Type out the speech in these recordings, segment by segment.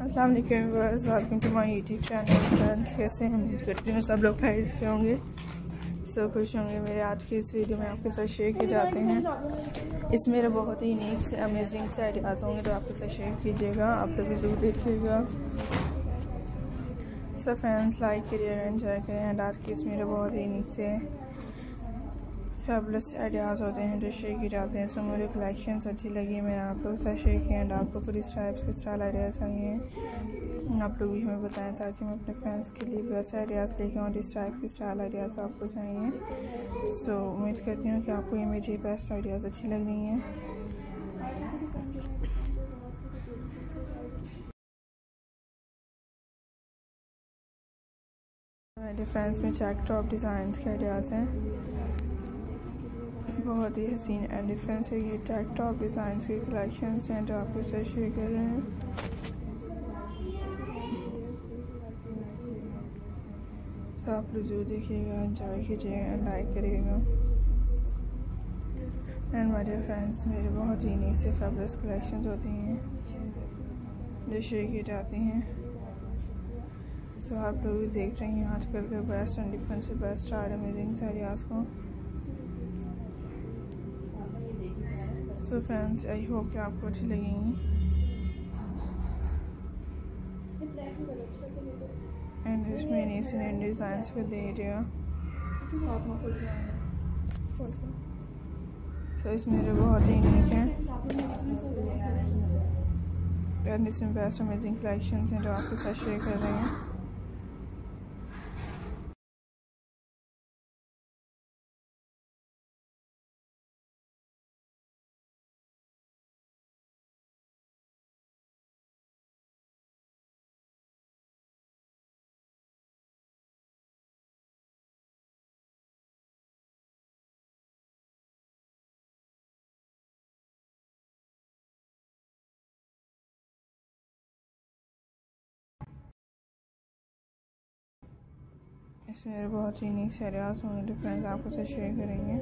السلام علیکم welcome to my YouTube channel. Friends کیسے ہیں؟ امید کرتی ہوں سب لوگ خیر سے ہوں گے۔ سب خوش ہوں گے میرے آج کی اس ویڈیو میں آپ کے ساتھ شیئر کیے جاتے ہیں۔ اس میرے بہت ہی نیک سے امیزنگ سے آئیڈیاز ہوں گے، تو آپ کے ساتھ شیئر کیجیے گا۔ آپ لوگ بھی ضرور دیکھیے گا۔ سب فرینڈس لائک کریے انجوائے کریں اینڈ آج کی اس میرے بہت ہی نیک سے فیبلس آئیڈیاز ہوتے ہیں جو شیئر کی جاتے ہیں۔ سو میرے کلیکشنس اچھی لگی میں نے آپ لوگ ساتھ شیئر کیا اینڈ آپ کو پوری ٹائپس کے اسٹائل آئیڈیاز چاہیے آپ لوگ بھی ہمیں بتائیں تاکہ میں اپنے فرینڈس کے لیے بھی ویسے آئیڈیاز لے کے اور اس ٹائپ کے اسٹائل آئیڈیاز آپ کو چاہیے سو امید کرتی ہوں کہ آپ کو یہ میری بیسٹ آئیڈیاز اچھی لگ رہی ہیں۔ میرے فرینڈس میں چیک ٹاپ ڈیزائنس کے آئیڈیاز ہیں۔ بہت ہی حسین اینڈ ہے یہ ٹیک ٹاپ ڈیزائنس کے کلیکشنس ہیں جو آپ کو سر شیئر کر رہے ہیں۔ سو آپ لوگ ضرور دیکھیے گا، انجوائے کیجیے گا، لائک کریے گا۔ اینڈ مائی ڈیئر فرینڈس میرے بہت ہی نیچ سے فیبرس کلیکشنز ہوتی ہیں، جو شیئر کی جاتی ہیں۔ سو آپ لوگ دیکھ رہے ہیں آج کل کے بیسٹ اینڈ ڈفرینس سے بیسٹ آر امیزنگ سیریاز کو۔ سو فرینڈس آئی ہوپ کہ آپ کو اچھی لگیں گی اینڈ اس میں نہیں سے ڈیزائنس کو دے گا سو اس میں جو بہت ہی یونیک ہیں اینڈ اس میں بیسٹ امیزنگ کلیکشنس ہیں جو آپ کے ساتھ شیئر کر رہے ہیں اس میں بہت ہی نیک سیریاز ہوں گے ڈفرینس آپ کو سے شیئر کریں گے.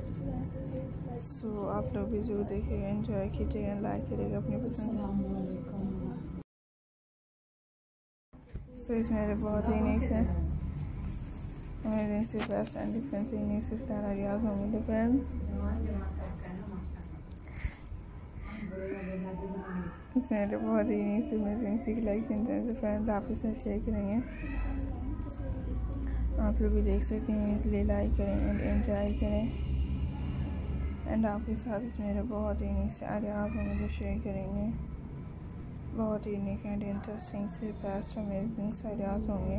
سو آپ لوگ بھی ضرور دیکھیے گا انجوائے کیجیے گا لائک کرے گا اپنی پسند. سو اس میں بہت ہی نیکس ہیں امیزنگ سے بیسٹ اینڈ ڈفرینس ہی نیکس اسٹائل آئیڈیاز ہوں گے ڈفرینس اس میں بہت ہی نیکس امیزنگ سی کلیکشن ہیں فرینڈس آپ کے ساتھ شیئر کریں گے. آپ لوگ بھی دیکھ سکتے ہیں، اس لیے لائک کریں اینڈ انجوائے کریں۔ اینڈ آپ کے ساتھ اس میرے بہت ہی نیک سے آئیڈیاز ہوں گے جو شیئر کریں گے۔ بہت ہی نیک اینڈ انٹرسٹنگ سے بیسٹ امیزنگ آئیڈیاز ہوں گے